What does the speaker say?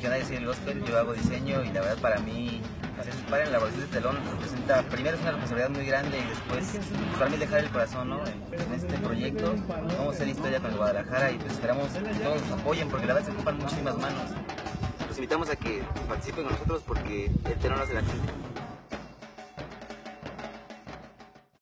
que nadie el gospel, yo hago diseño y la verdad para mí participar en la elaboración de telón representa, primero es una responsabilidad muy grande y después pues, para mí dejar el corazón ¿no? en, este proyecto. Vamos a hacer historia con Guadalajara y pues esperamos que todos nos apoyen porque la verdad se ocupan muchísimas manos. Los invitamos a que participen con nosotros porque el telón hace la gente.